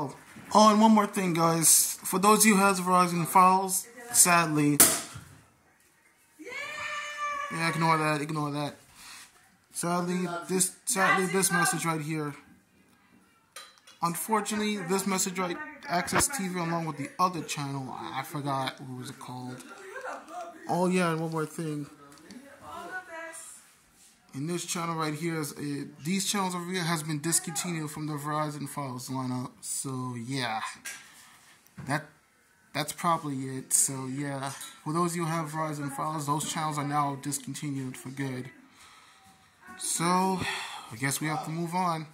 Oh, oh, and one more thing, guys. For those of you who has Verizon FiOS, sadly, yeah, ignore that, ignore that. Sadly, this sadly this message right here. Unfortunately, this message right, AXS TV along with the other channel, I forgot what was it called. Oh yeah, and one more thing. And this channel right here is uh, these channels over here has been discontinued from the Verizon FiOS lineup. So yeah, that that's probably it. So yeah, for those of you who have Verizon FiOS, those channels are now discontinued for good. So I guess we have to move on.